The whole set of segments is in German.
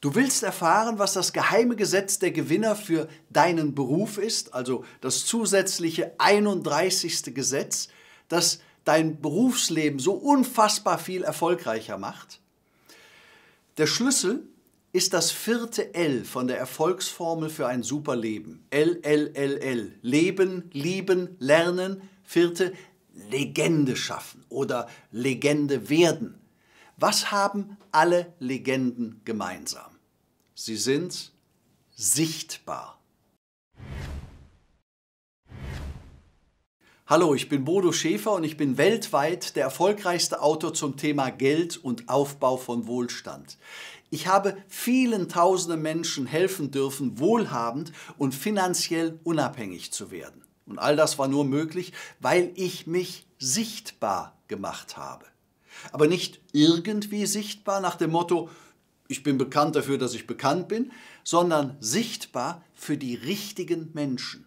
Du willst erfahren, was das geheime Gesetz der Gewinner für deinen Beruf ist, also das zusätzliche 31. Gesetz, das dein Berufsleben so unfassbar viel erfolgreicher macht? Der Schlüssel ist das vierte L von der Erfolgsformel für ein super Leben. L, L, L, L. Leben, lieben, lernen. Vierte, Legende schaffen oder Legende werden. Was haben alle Legenden gemeinsam? Sie sind sichtbar. Hallo, ich bin Bodo Schäfer und ich bin weltweit der erfolgreichste Autor zum Thema Geld und Aufbau von Wohlstand. Ich habe vielen tausenden Menschen helfen dürfen, wohlhabend und finanziell unabhängig zu werden. Und all das war nur möglich, weil ich mich sichtbar gemacht habe aber nicht irgendwie sichtbar nach dem Motto, ich bin bekannt dafür, dass ich bekannt bin, sondern sichtbar für die richtigen Menschen.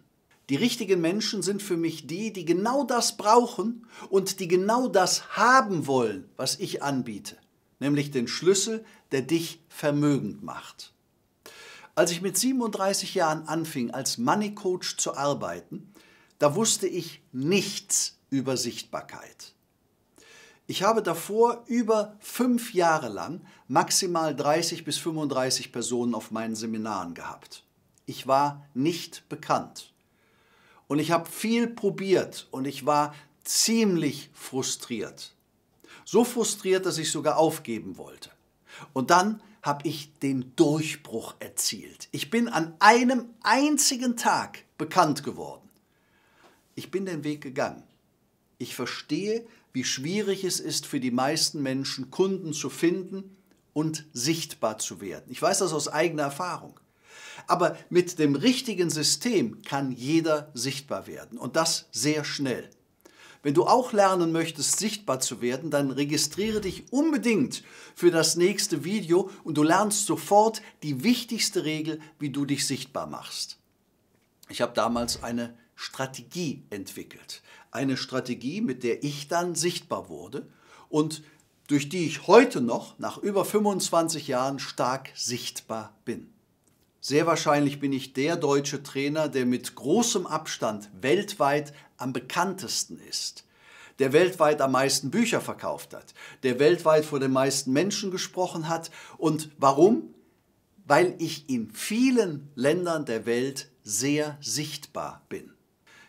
Die richtigen Menschen sind für mich die, die genau das brauchen und die genau das haben wollen, was ich anbiete, nämlich den Schlüssel, der dich vermögend macht. Als ich mit 37 Jahren anfing, als Money Coach zu arbeiten, da wusste ich nichts über Sichtbarkeit. Ich habe davor über fünf Jahre lang maximal 30 bis 35 Personen auf meinen Seminaren gehabt. Ich war nicht bekannt. Und ich habe viel probiert und ich war ziemlich frustriert. So frustriert, dass ich sogar aufgeben wollte. Und dann habe ich den Durchbruch erzielt. Ich bin an einem einzigen Tag bekannt geworden. Ich bin den Weg gegangen. Ich verstehe, wie schwierig es ist für die meisten Menschen, Kunden zu finden und sichtbar zu werden. Ich weiß das aus eigener Erfahrung. Aber mit dem richtigen System kann jeder sichtbar werden und das sehr schnell. Wenn du auch lernen möchtest, sichtbar zu werden, dann registriere dich unbedingt für das nächste Video und du lernst sofort die wichtigste Regel, wie du dich sichtbar machst. Ich habe damals eine Strategie entwickelt. Eine Strategie, mit der ich dann sichtbar wurde und durch die ich heute noch, nach über 25 Jahren, stark sichtbar bin. Sehr wahrscheinlich bin ich der deutsche Trainer, der mit großem Abstand weltweit am bekanntesten ist, der weltweit am meisten Bücher verkauft hat, der weltweit vor den meisten Menschen gesprochen hat. Und warum? Weil ich in vielen Ländern der Welt sehr sichtbar bin.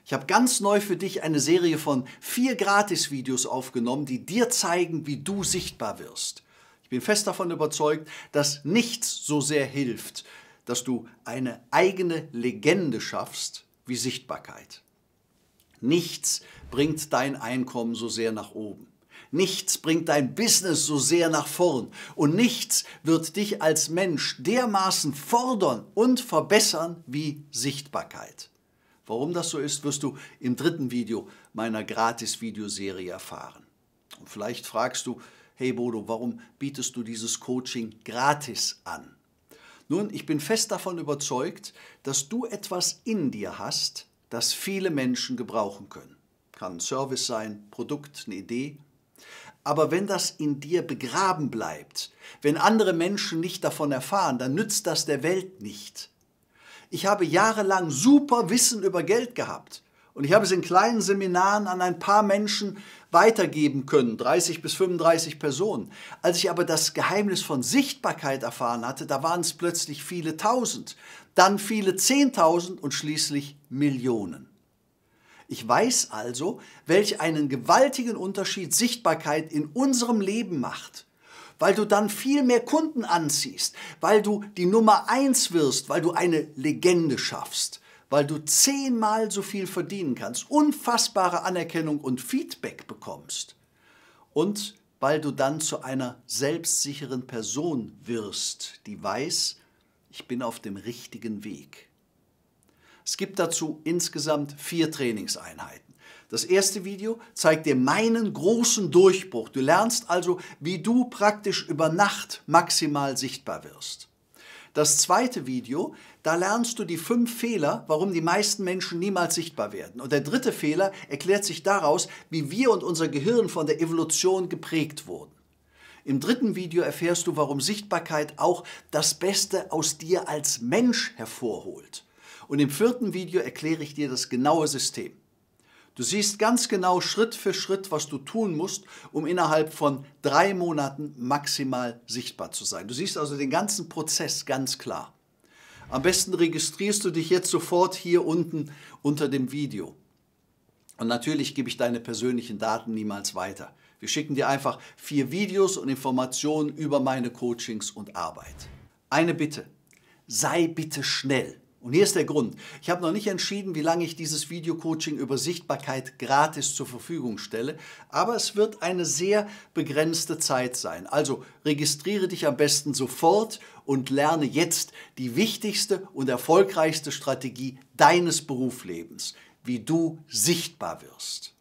Ich habe ganz neu für dich eine Serie von vier Gratis-Videos aufgenommen, die dir zeigen, wie du sichtbar wirst. Ich bin fest davon überzeugt, dass nichts so sehr hilft, dass du eine eigene Legende schaffst wie Sichtbarkeit. Nichts bringt dein Einkommen so sehr nach oben. Nichts bringt dein Business so sehr nach vorn. Und nichts wird dich als Mensch dermaßen fordern und verbessern wie Sichtbarkeit. Warum das so ist, wirst du im dritten Video meiner Gratis-Videoserie erfahren. Und vielleicht fragst du, hey Bodo, warum bietest du dieses Coaching gratis an? Nun, ich bin fest davon überzeugt, dass du etwas in dir hast, das viele Menschen gebrauchen können. Kann ein Service sein, Produkt, eine Idee. Aber wenn das in dir begraben bleibt, wenn andere Menschen nicht davon erfahren, dann nützt das der Welt nicht. Ich habe jahrelang super Wissen über Geld gehabt. Und ich habe es in kleinen Seminaren an ein paar Menschen weitergeben können, 30 bis 35 Personen. Als ich aber das Geheimnis von Sichtbarkeit erfahren hatte, da waren es plötzlich viele tausend, dann viele zehntausend und schließlich Millionen. Ich weiß also, welch einen gewaltigen Unterschied Sichtbarkeit in unserem Leben macht weil du dann viel mehr Kunden anziehst, weil du die Nummer eins wirst, weil du eine Legende schaffst, weil du zehnmal so viel verdienen kannst, unfassbare Anerkennung und Feedback bekommst und weil du dann zu einer selbstsicheren Person wirst, die weiß, ich bin auf dem richtigen Weg. Es gibt dazu insgesamt vier Trainingseinheiten. Das erste Video zeigt dir meinen großen Durchbruch. Du lernst also, wie du praktisch über Nacht maximal sichtbar wirst. Das zweite Video, da lernst du die fünf Fehler, warum die meisten Menschen niemals sichtbar werden. Und der dritte Fehler erklärt sich daraus, wie wir und unser Gehirn von der Evolution geprägt wurden. Im dritten Video erfährst du, warum Sichtbarkeit auch das Beste aus dir als Mensch hervorholt. Und im vierten Video erkläre ich dir das genaue System. Du siehst ganz genau Schritt für Schritt, was du tun musst, um innerhalb von drei Monaten maximal sichtbar zu sein. Du siehst also den ganzen Prozess ganz klar. Am besten registrierst du dich jetzt sofort hier unten unter dem Video. Und natürlich gebe ich deine persönlichen Daten niemals weiter. Wir schicken dir einfach vier Videos und Informationen über meine Coachings und Arbeit. Eine Bitte, sei bitte schnell. Und hier ist der Grund. Ich habe noch nicht entschieden, wie lange ich dieses Videocoaching über Sichtbarkeit gratis zur Verfügung stelle, aber es wird eine sehr begrenzte Zeit sein. Also registriere dich am besten sofort und lerne jetzt die wichtigste und erfolgreichste Strategie deines Berufslebens, wie du sichtbar wirst.